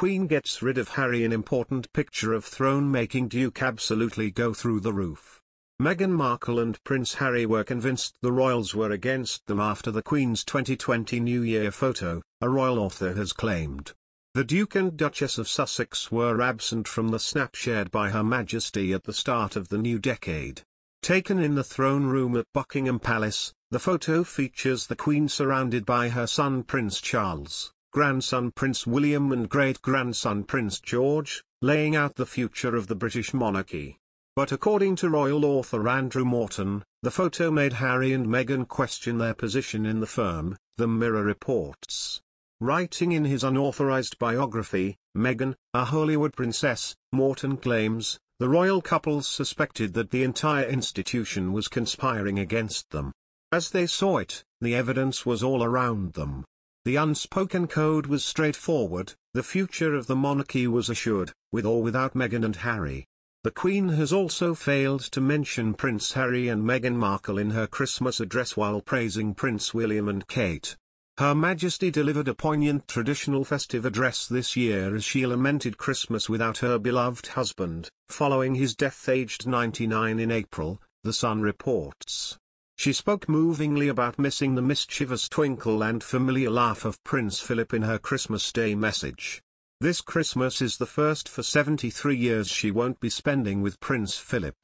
Queen gets rid of Harry an important picture of throne-making Duke absolutely go through the roof. Meghan Markle and Prince Harry were convinced the royals were against them after the Queen's 2020 New Year photo, a royal author has claimed. The Duke and Duchess of Sussex were absent from the snap shared by Her Majesty at the start of the new decade. Taken in the throne room at Buckingham Palace, the photo features the Queen surrounded by her son Prince Charles, grandson Prince William and great-grandson Prince George, laying out the future of the British monarchy. But according to royal author Andrew Morton, the photo made Harry and Meghan question their position in the firm, The Mirror reports. Writing in his unauthorized biography, Meghan, a Hollywood princess, Morton claims, the royal couple suspected that the entire institution was conspiring against them. As they saw it, the evidence was all around them. The unspoken code was straightforward, the future of the monarchy was assured, with or without Meghan and Harry. The Queen has also failed to mention Prince Harry and Meghan Markle in her Christmas address while praising Prince William and Kate. Her Majesty delivered a poignant traditional festive address this year as she lamented Christmas without her beloved husband, following his death aged 99 in April, The Sun reports. She spoke movingly about missing the mischievous twinkle and familiar laugh of Prince Philip in her Christmas Day message. This Christmas is the first for 73 years she won't be spending with Prince Philip.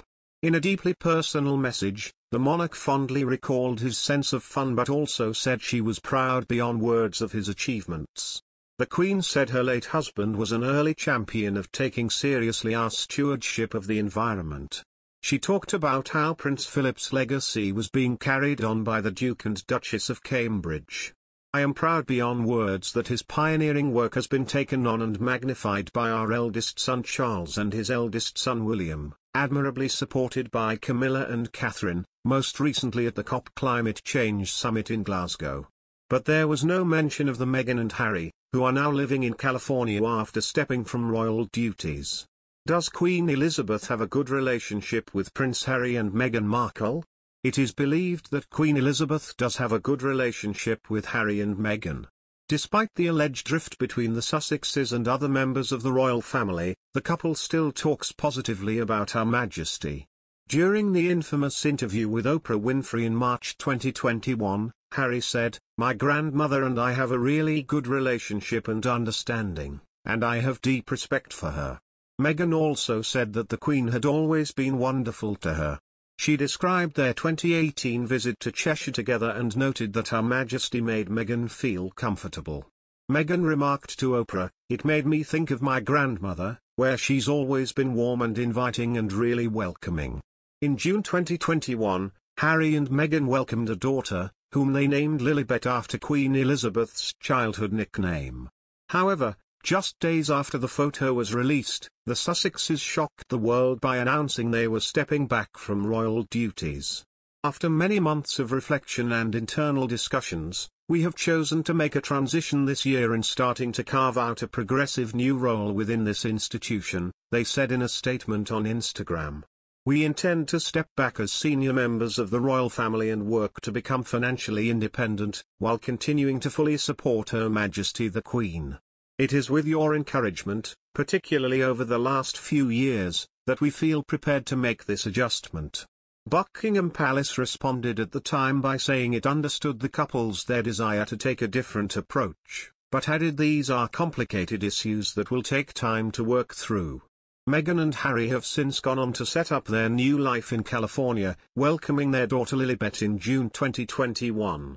In a deeply personal message, the monarch fondly recalled his sense of fun but also said she was proud beyond words of his achievements. The Queen said her late husband was an early champion of taking seriously our stewardship of the environment. She talked about how Prince Philip's legacy was being carried on by the Duke and Duchess of Cambridge. I am proud beyond words that his pioneering work has been taken on and magnified by our eldest son Charles and his eldest son William, admirably supported by Camilla and Catherine, most recently at the COP Climate Change Summit in Glasgow. But there was no mention of the Meghan and Harry, who are now living in California after stepping from royal duties. Does Queen Elizabeth have a good relationship with Prince Harry and Meghan Markle? It is believed that Queen Elizabeth does have a good relationship with Harry and Meghan. Despite the alleged rift between the Sussexes and other members of the royal family, the couple still talks positively about Her Majesty. During the infamous interview with Oprah Winfrey in March 2021, Harry said, My grandmother and I have a really good relationship and understanding, and I have deep respect for her. Meghan also said that the Queen had always been wonderful to her. She described their 2018 visit to Cheshire together and noted that Her Majesty made Meghan feel comfortable. Meghan remarked to Oprah, It made me think of my grandmother, where she's always been warm and inviting and really welcoming. In June 2021, Harry and Meghan welcomed a daughter, whom they named Lilibet after Queen Elizabeth's childhood nickname. However, just days after the photo was released, the Sussexes shocked the world by announcing they were stepping back from royal duties. After many months of reflection and internal discussions, we have chosen to make a transition this year in starting to carve out a progressive new role within this institution, they said in a statement on Instagram. We intend to step back as senior members of the royal family and work to become financially independent, while continuing to fully support Her Majesty the Queen. It is with your encouragement, particularly over the last few years, that we feel prepared to make this adjustment. Buckingham Palace responded at the time by saying it understood the couple's their desire to take a different approach, but added these are complicated issues that will take time to work through. Meghan and Harry have since gone on to set up their new life in California, welcoming their daughter Lilibet in June 2021.